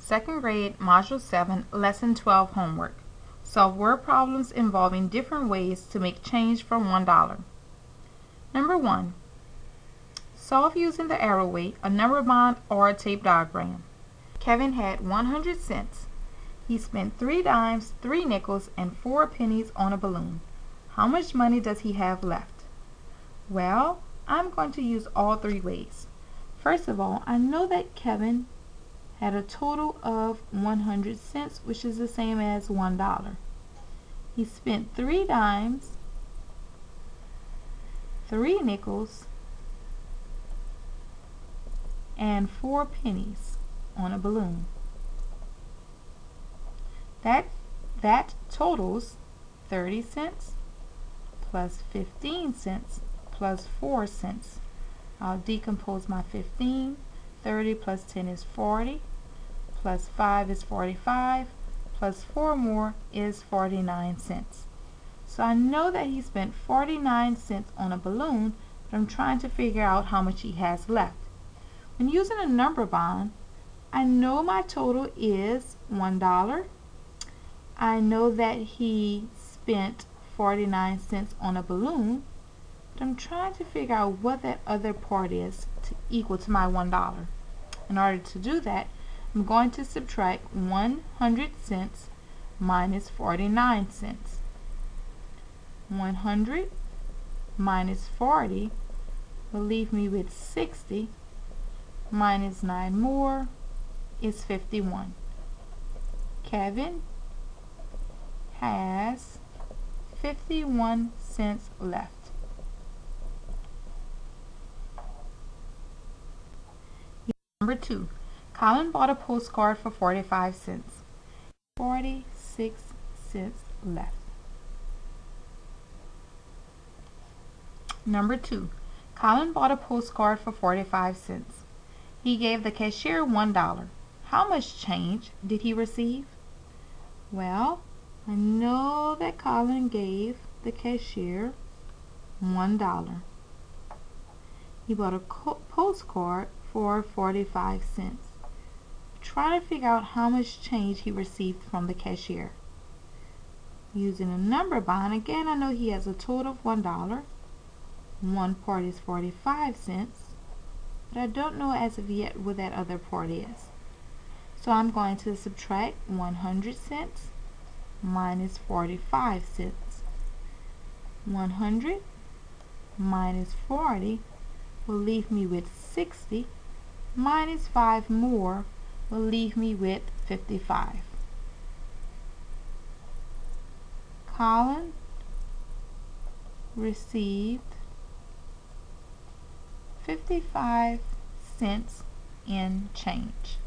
Second grade, Module 7, Lesson 12 homework. Solve word problems involving different ways to make change from $1. Number 1. Solve using the arrow way, a number bond, or a tape diagram. Kevin had 100 cents. He spent 3 dimes, 3 nickels, and 4 pennies on a balloon. How much money does he have left? Well, I'm going to use all three ways. First of all, I know that Kevin had a total of 100 cents, which is the same as $1. He spent 3 dimes, 3 nickels, and 4 pennies on a balloon. That, that totals 30 cents plus 15 cents plus 4 cents. I'll decompose my 15. 30 plus 10 is 40 plus 5 is 45, plus 4 more is 49 cents. So I know that he spent 49 cents on a balloon, but I'm trying to figure out how much he has left. When using a number bond, I know my total is $1. I know that he spent 49 cents on a balloon, I'm trying to figure out what that other part is to equal to my $1. In order to do that, I'm going to subtract 100 cents minus 49 cents. 100 minus 40 will leave me with 60 minus 9 more is 51. Kevin has 51 cents left. Number 2. Colin bought a postcard for 45 cents. 46 cents left. Number 2. Colin bought a postcard for 45 cents. He gave the cashier $1. How much change did he receive? Well, I know that Colin gave the cashier $1. He bought a postcard for 45 cents. Try to figure out how much change he received from the cashier. Using a number bond, again I know he has a total of $1. One part is 45 cents, but I don't know as of yet what that other part is. So I'm going to subtract 100 cents minus 45 cents. 100 minus 40 will leave me with 60 minus 5 more will leave me with 55. Colin received 55 cents in change.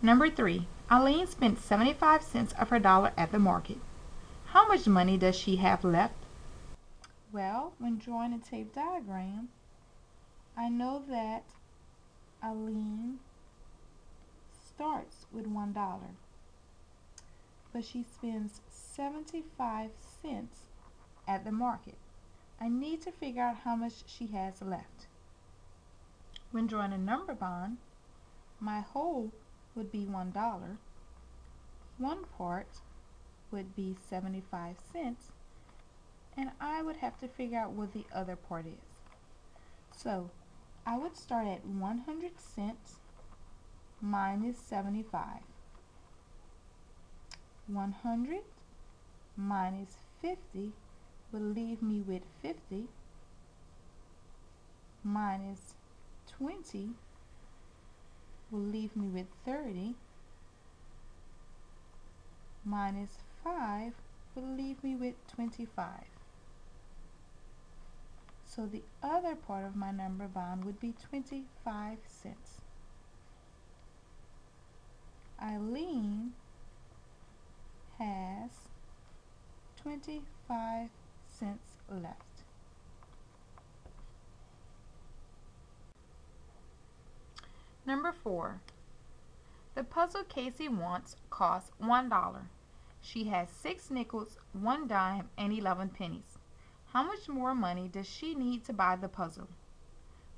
Number 3. Eileen spent 75 cents of her dollar at the market. How much money does she have left? Well, when drawing a tape diagram, I know that Eileen starts with $1, but she spends 75 cents at the market. I need to figure out how much she has left. When drawing a number bond, my whole would be $1. One part would be 75 cents and I would have to figure out what the other part is. So I would start at 100 cents minus 75. 100 minus 50 will leave me with 50 minus 20 will leave me with 30 minus 5 will leave me with 25. So the other part of my number bond would be 25 cents. Eileen has 25 cents left. Number 4. The puzzle Casey wants costs $1. She has 6 nickels, 1 dime, and 11 pennies. How much more money does she need to buy the puzzle?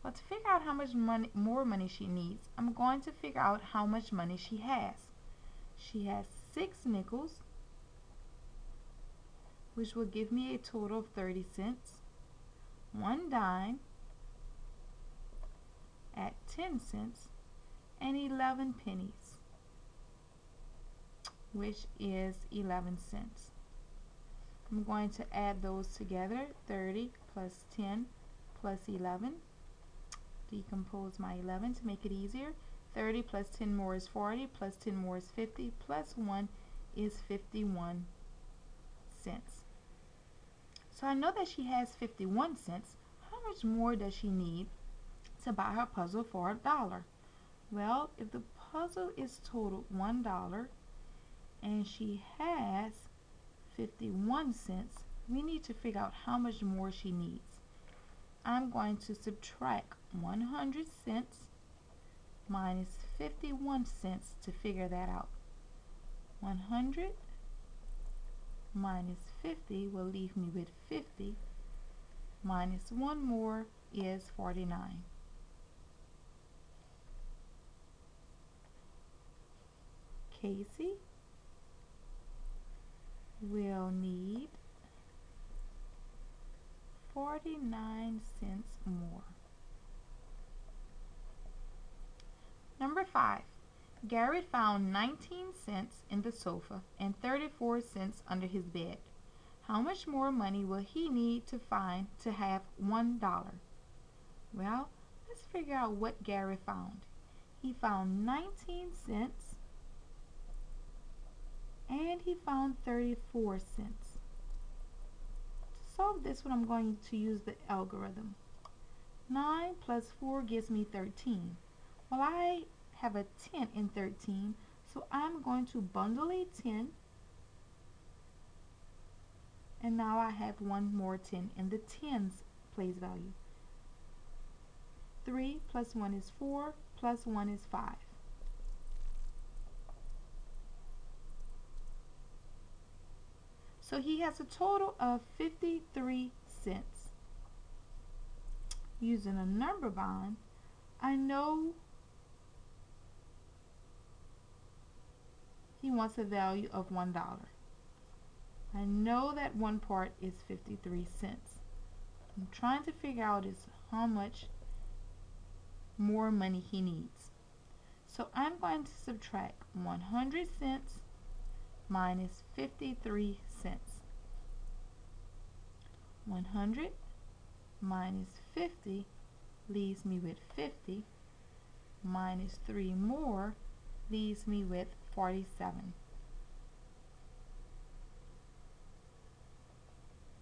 Well, to figure out how much money, more money she needs, I'm going to figure out how much money she has. She has six nickels, which will give me a total of 30 cents, one dime at 10 cents, and 11 pennies, which is 11 cents. I'm going to add those together, 30 plus 10 plus 11. Decompose my 11 to make it easier. 30 plus 10 more is 40, plus 10 more is 50, plus 1 is 51 cents. So I know that she has 51 cents. How much more does she need to buy her puzzle for a dollar? Well, if the puzzle is total $1 and she has 51 cents, we need to figure out how much more she needs. I'm going to subtract 100 cents minus 51 cents to figure that out. 100 minus 50 will leave me with 50 minus one more is 49. Casey will need 49 cents more. Number 5. Garrett found 19 cents in the sofa and 34 cents under his bed. How much more money will he need to find to have $1? Well, let's figure out what Garrett found. He found 19 cents and he found 34 cents. To solve this one I'm going to use the algorithm. 9 plus 4 gives me 13. Well I have a 10 in 13 so I'm going to bundle a 10 and now I have one more 10 in the tens place value. 3 plus 1 is 4 plus 1 is 5. So he has a total of 53 cents. Using a number bond, I know he wants a value of $1. I know that one part is 53 cents. I'm trying to figure out is how much more money he needs. So I'm going to subtract 100 cents minus 53 cents. 100 minus 50 leaves me with 50 minus 3 more leaves me with 47.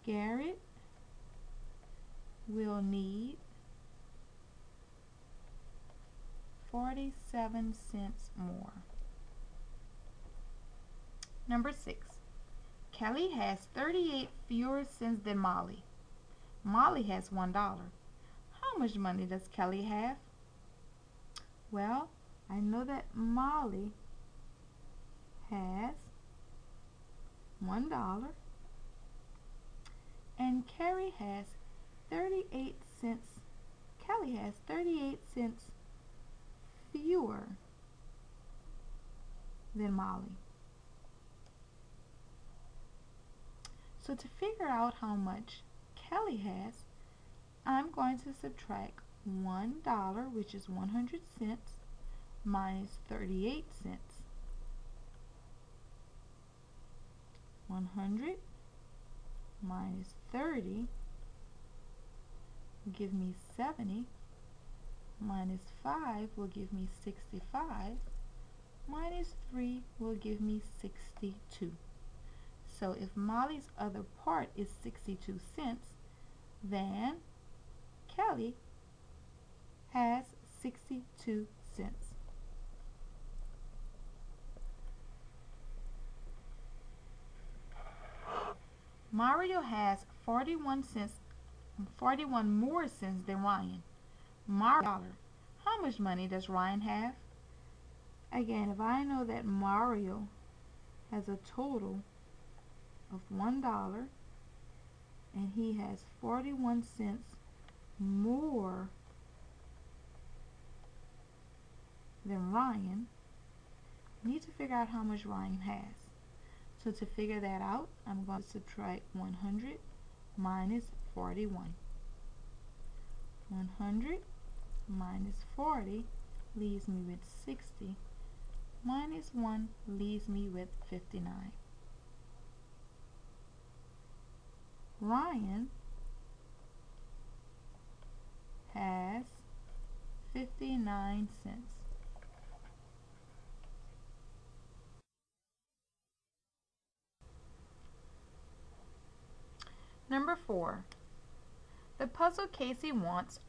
Garrett will need 47 cents more. Number 6. Kelly has 38 fewer cents than Molly. Molly has $1. How much money does Kelly have? Well, I know that Molly has $1 and Carrie has 38 cents. Kelly has 38 cents fewer than Molly. So to figure out how much Kelly has, I'm going to subtract $1, which is 100 cents, minus 38 cents. 100 minus 30 will give me 70 minus 5 will give me 65 minus 3 will give me 62 so if Molly's other part is 62 cents, then Kelly has 62 cents. Mario has 41 cents 41 more cents than Ryan. Mario, how much money does Ryan have? Again, if I know that Mario has a total of one dollar and he has 41 cents more than Ryan. Need to figure out how much Ryan has. So to figure that out, I'm going to subtract 100 minus 41. 100 minus 40 leaves me with 60. Minus 1 leaves me with 59. Ryan has 59 cents. Number 4. The puzzle Casey wants